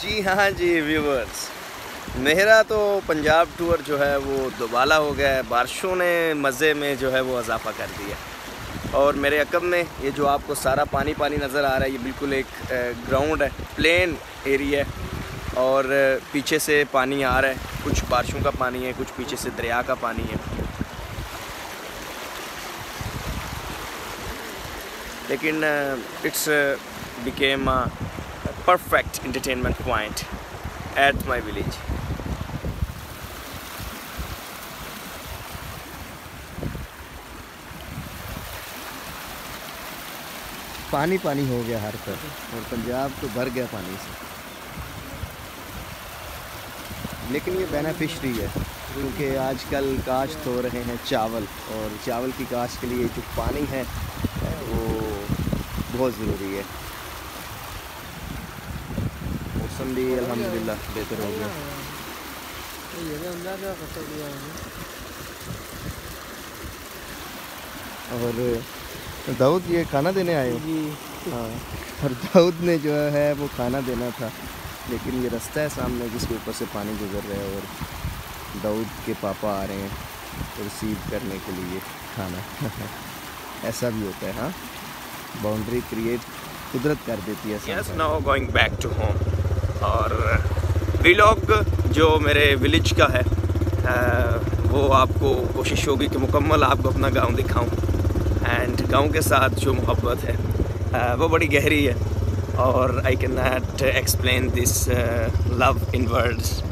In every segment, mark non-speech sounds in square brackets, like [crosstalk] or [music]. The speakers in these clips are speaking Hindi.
जी हाँ जी व्यूवर्स मेरा तो पंजाब टूर जो है वो दोबाला हो गया है। बारिशों ने मज़े में जो है वो इजाफा कर दिया और मेरे अकब में ये जो आपको सारा पानी पानी नज़र आ रहा है, ये बिल्कुल एक ग्राउंड है प्लेन एरिया है। और पीछे से पानी आ रहा है। कुछ बारिशों का पानी है, कुछ पीछे से दरिया का पानी है। लेकिन it's became perfect entertainment point at my village. पानी पानी हो गया हर तरफ़। और पंजाब तो भर गया पानी से। लेकिन ये बेनिफिशरी है क्योंकि आजकल काश्त हो रहे हैं चावल और चावल की काश्त के लिए जो पानी है वो बहुत ज़रूरी है। मौसम भी अल्हम्दुलिल्लाह बेहतर हो गया और दाऊद ये खाना देने आए हो? हाँ। और दाऊद ने जो है वो खाना देना था लेकिन ये रास्ता है सामने जिसके ऊपर से पानी गुजर रहा है और दाऊद के पापा आ रहे हैं रिसीव करने के लिए खाना। [laughs] ऐसा भी होता है हाँ। बाउंड्री क्रिएट कुदरत कर देती है yes, now going back to home. और व्लॉग जो मेरे विलेज का है वो आपको कोशिश होगी कि मुकम्मल आपको अपना गाँव दिखाऊँ। एंड गाँव के साथ जो मोहब्बत है वो बड़ी गहरी है। और I can not explain this love in words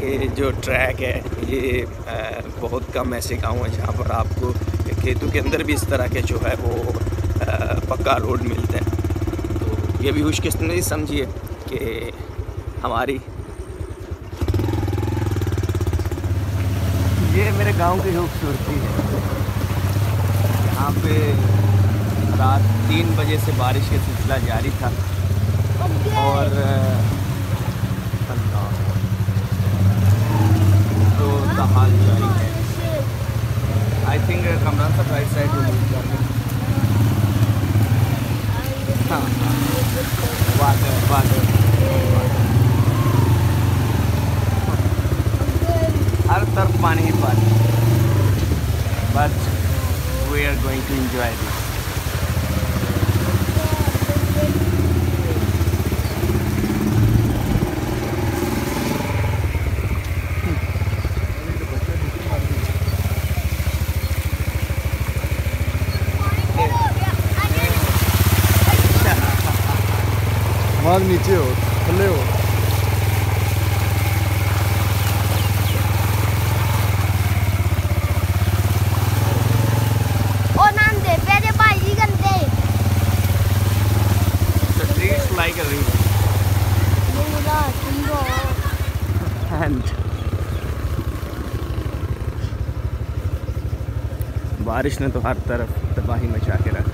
ये जो ट्रैक है, ये बहुत कम ऐसे गाँव हैं जहाँ पर आपको खेतों के अंदर भी इस तरह के जो है वो पक्का रोड मिलते हैं। तो ये भी खुशकिस्मती समझिए कि हमारी ये मेरे गाँव की खूबसूरती है। यहाँ पे रात तीन बजे से बारिश का सिलसिला जारी था। और uh, Kamran sir right side will use हाँ water water हर तरफ पानी ही पानी but we are going to enjoy this भाग नीचे हो थले हो। बारिश ने तो हर तरफ़ तबाही मचा के रख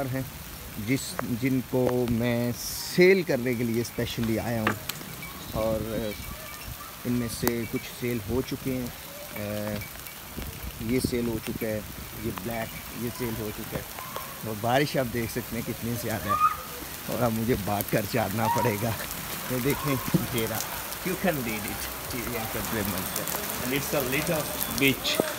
जानवर हैं, जिस, जिनको मैं सेल करने के लिए स्पेशली आया हूँ। और इनमें से कुछ सेल हो चुके हैं। ये सेल हो चुका है, ये ब्लैक, ये सेल हो चुका है। और बारिश आप देख सकते हैं कितनी ज़्यादा है। और अब मुझे भाग कर चारना पड़ेगा। ये देखें, घेरा। Read it. And it's a little beach.